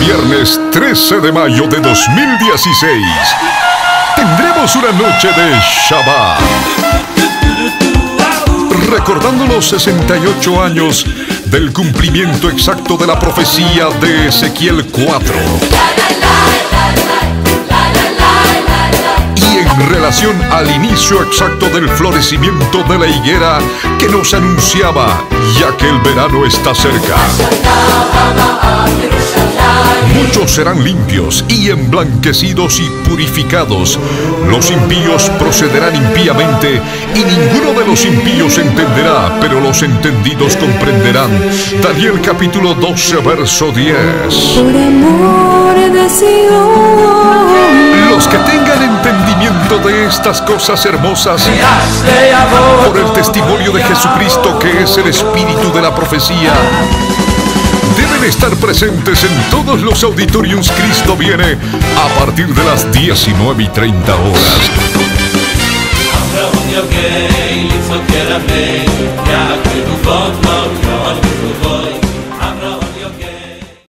viernes 13 de mayo de 2016 tendremos una noche de Shabbat. Recordando los 68 años del cumplimiento exacto de la profecía de Ezequiel 4. Y en relación al inicio exacto del florecimiento de la higuera que nos anunciaba, ya que el verano está cerca. Muchos serán limpios y emblanquecidos y purificados. Los impíos procederán impíamente y ninguno de los impíos entenderá, pero los entendidos comprenderán. Daniel capítulo 12, verso 10. Por amor de Sion. Los que tengan entendimiento de estas cosas hermosas, por el testimonio de Jesucristo que es el espíritu de la profecía, estar presentes en todos los auditoriums Cristo viene a partir de las 19 y 30 horas.